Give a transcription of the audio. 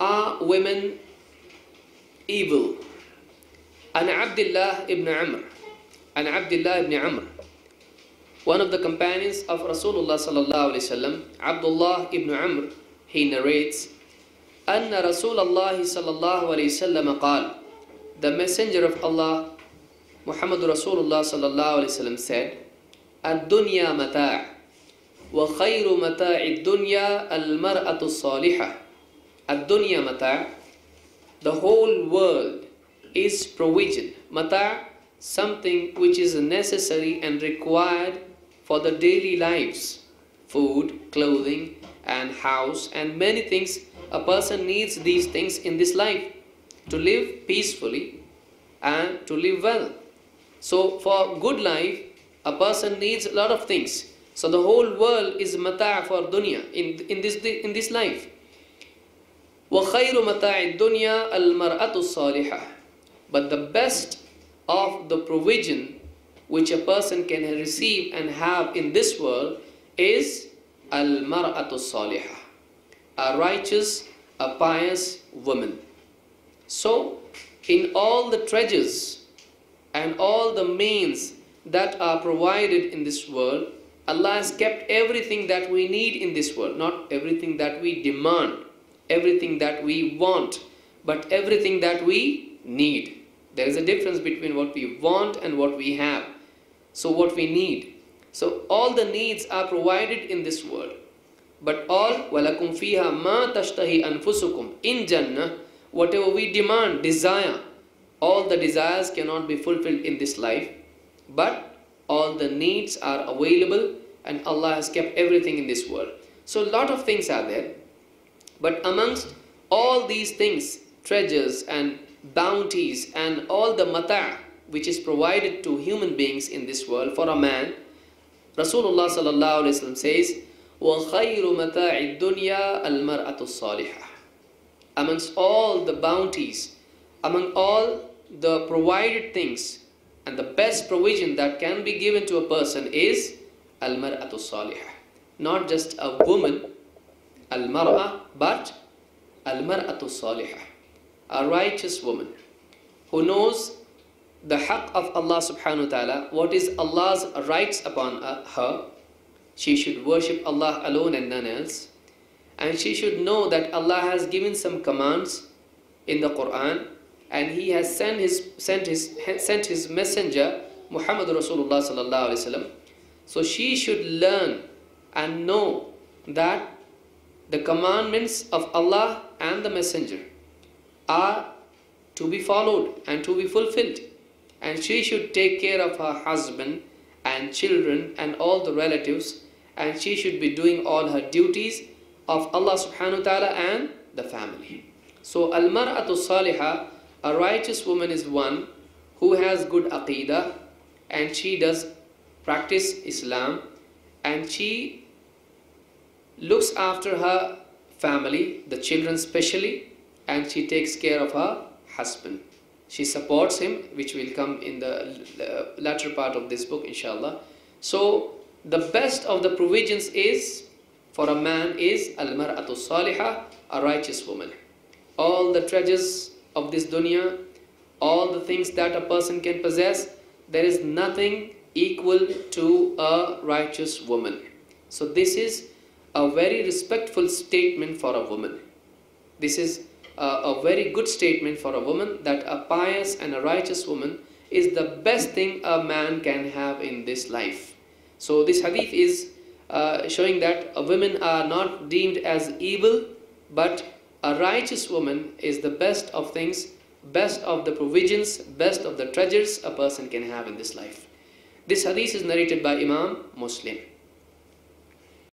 Are women evil? An Abdullah ibn Amr. An Abdullah ibn Amr. One of the companions of Rasulullah sallallahu alaihi wasallam, Abdullah ibn Amr, he narrates, أن رسول الله صلى الله عليه وسلم قال The messenger of Allah, Muhammad Rasulullah صلى الله عليه وسلم said, الدنيا متاع وخير متاع الدنيا المرأة الصالحة at dunya mata, the whole world is provision. Mata, something which is necessary and required for the daily lives. Food, clothing, and house, and many things. A person needs these things in this life to live peacefully and to live well. So for good life, a person needs a lot of things. So the whole world is mata for dunya in, in, this, in this life. وَخَيْرُ مَتَاعِ الدُّنْيَا الْمَرْأَةُ الصَّالِحَةُ But the best of the provision which a person can receive and have in this world is al-mar'atu salihah, a righteous, a pious woman. So, in all the treasures and all the means that are provided in this world, Allah has kept everything that we need in this world, not everything that we demand, everything that we want, but everything that we need. There is a difference between what we want and what we have. So what we need. So all the needs are provided in this world. But all walakum fiha ma tashtahi anfusukum in jannah whatever we demand, desire, all the desires cannot be fulfilled in this life. But all the needs are available and Allah has kept everything in this world. So a lot of things are there. But amongst all these things, treasures and bounties and all the mata' which is provided to human beings in this world for a man, Rasulullah sallallahu alaihi wasallam says, وَخَيْرُ مَتَاعِ الدُّنْيَا الْمَرْأَةُ الصَّالِحَةُ Amongst all the bounties, among all the provided things, and the best provision that can be given to a person is al-mar'atu salihah. Not just a woman, al-mar'a, but al-mar'atu salihah. A righteous woman who knows the haqq of Allah subhanahu wa ta'ala, what is Allah's rights upon uh, her. She should worship Allah alone and none else. And she should know that Allah has given some commands in the Quran and He has sent His, sent his, sent his messenger, Muhammad Rasulullah sallallahu. So she should learn and know that the commandments of Allah and the messenger are to be followed and to be fulfilled. And she should take care of her husband and children and all the relatives. And she should be doing all her duties of Allah subhanahu wa ta'ala and the family. So al-mar'atu salihah, a righteous woman is one who has good aqidah and she does practice Islam. And she looks after her family, the children specially, and she takes care of her husband. She supports him, which will come in the latter part of this book, inshallah. So, the best of the provisions is for a man is al mar'atu salihah, a righteous woman. All the treasures of this dunya, all the things that a person can possess, there is nothing equal to a righteous woman. So, this is a very respectful statement for a woman. This is a, a very good statement for a woman that a pious and a righteous woman is the best thing a man can have in this life. So this hadith is uh, showing that women are not deemed as evil, but a righteous woman is the best of things, best of the provisions, best of the treasures a person can have in this life. This hadith is narrated by Imam Muslim.